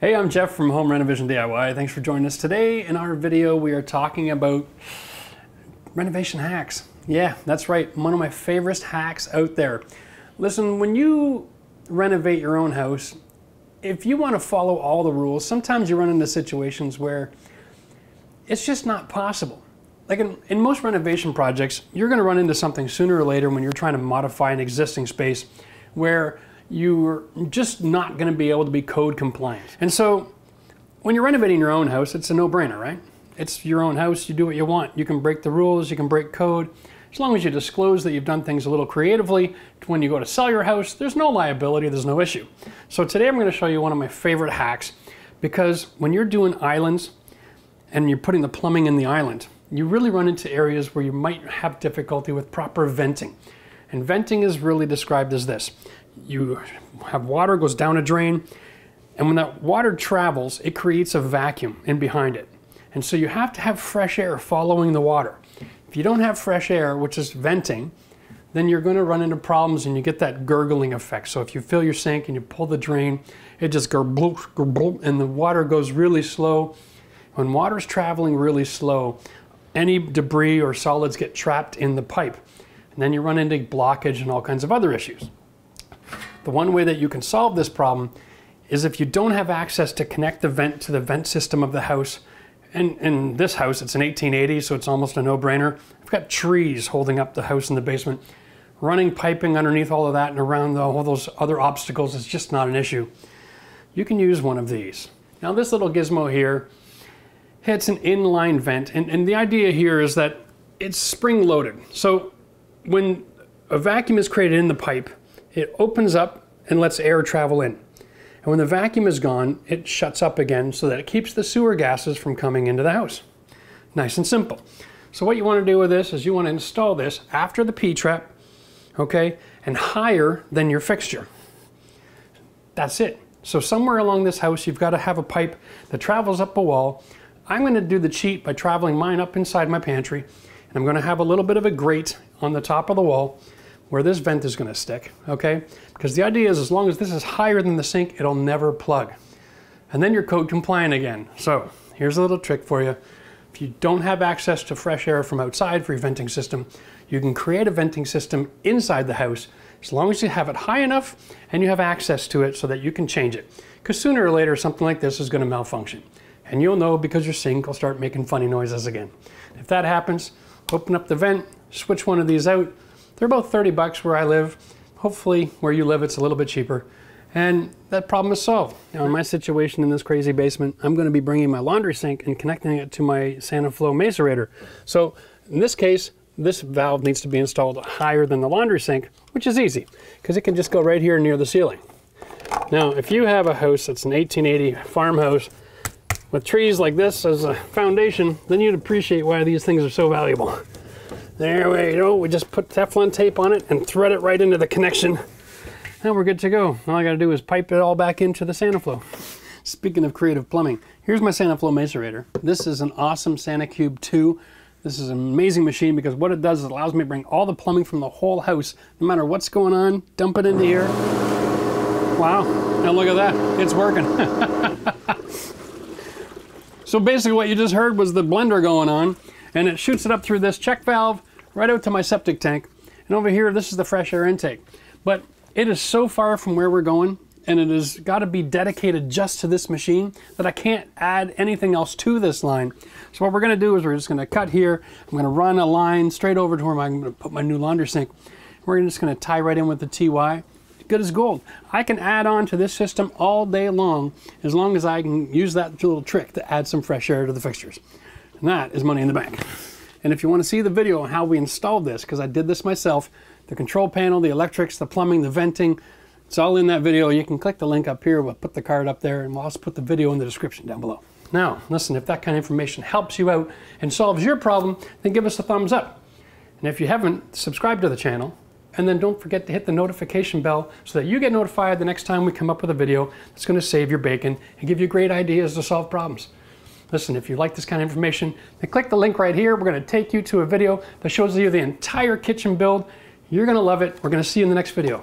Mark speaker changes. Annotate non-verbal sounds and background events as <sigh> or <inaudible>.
Speaker 1: Hey, I'm Jeff from Home RenoVision DIY. Thanks for joining us today. In our video, we are talking about renovation hacks. Yeah, that's right. One of my favorite hacks out there. Listen, when you renovate your own house, if you want to follow all the rules, sometimes you run into situations where it's just not possible. Like in, in most renovation projects, you're going to run into something sooner or later when you're trying to modify an existing space where you're just not going to be able to be code compliant. And so when you're renovating your own house, it's a no-brainer, right? It's your own house, you do what you want. You can break the rules, you can break code. As long as you disclose that you've done things a little creatively, when you go to sell your house, there's no liability, there's no issue. So today I'm going to show you one of my favorite hacks because when you're doing islands and you're putting the plumbing in the island, you really run into areas where you might have difficulty with proper venting. And venting is really described as this you have water goes down a drain, and when that water travels, it creates a vacuum in behind it. And so you have to have fresh air following the water. If you don't have fresh air, which is venting, then you're going to run into problems and you get that gurgling effect. So if you fill your sink and you pull the drain, it just gurgle, and the water goes really slow. When water's traveling really slow, any debris or solids get trapped in the pipe. And then you run into blockage and all kinds of other issues. The one way that you can solve this problem is if you don't have access to connect the vent to the vent system of the house. And in this house, it's an 1880, so it's almost a no-brainer. I've got trees holding up the house in the basement. Running piping underneath all of that and around the, all those other obstacles is just not an issue. You can use one of these. Now this little gizmo here, it's an inline vent. And, and the idea here is that it's spring loaded. So when a vacuum is created in the pipe, it opens up and lets air travel in. And when the vacuum is gone, it shuts up again so that it keeps the sewer gases from coming into the house. Nice and simple. So what you want to do with this is you want to install this after the P-trap, okay, and higher than your fixture. That's it. So somewhere along this house, you've got to have a pipe that travels up a wall. I'm going to do the cheat by traveling mine up inside my pantry, and I'm going to have a little bit of a grate on the top of the wall where this vent is going to stick, okay? Because the idea is as long as this is higher than the sink, it'll never plug. And then you're code compliant again. So here's a little trick for you. If you don't have access to fresh air from outside for your venting system, you can create a venting system inside the house as long as you have it high enough and you have access to it so that you can change it. Because sooner or later, something like this is going to malfunction. And you'll know because your sink will start making funny noises again. If that happens, open up the vent, switch one of these out, they're about 30 bucks where I live. Hopefully where you live it's a little bit cheaper. And that problem is solved. Now in my situation in this crazy basement, I'm gonna be bringing my laundry sink and connecting it to my Saniflo macerator. So in this case, this valve needs to be installed higher than the laundry sink, which is easy, because it can just go right here near the ceiling. Now, if you have a house that's an 1880 farmhouse with trees like this as a foundation, then you'd appreciate why these things are so valuable. There we go. We just put Teflon tape on it and thread it right into the connection. And we're good to go. All I got to do is pipe it all back into the Saniflo. Speaking of creative plumbing, here's my Saniflo macerator. This is an awesome SaniCube 2. This is an amazing machine because what it does is it allows me to bring all the plumbing from the whole house, no matter what's going on, dump it into here. Wow, now look at that, it's working. <laughs> so basically what you just heard was the blender going on and it shoots it up through this check valve right out to my septic tank. And over here, this is the fresh air intake. But it is so far from where we're going and it has got to be dedicated just to this machine that I can't add anything else to this line. So what we're going to do is we're just going to cut here. I'm going to run a line straight over to where I'm going to put my new laundry sink. We're just going to tie right in with the TY. Good as gold. I can add on to this system all day long as long as I can use that little trick to add some fresh air to the fixtures. And that is money in the bank. And if you want to see the video on how we installed this, because I did this myself, the control panel, the electrics, the plumbing, the venting, it's all in that video. You can click the link up here. We'll put the card up there and we'll also put the video in the description down below. Now, listen, if that kind of information helps you out and solves your problem, then give us a thumbs up. And if you haven't, subscribed to the channel. And then don't forget to hit the notification bell so that you get notified the next time we come up with a video that's going to save your bacon and give you great ideas to solve problems. Listen, if you like this kind of information, then click the link right here. We're going to take you to a video that shows you the entire kitchen build. You're going to love it. We're going to see you in the next video.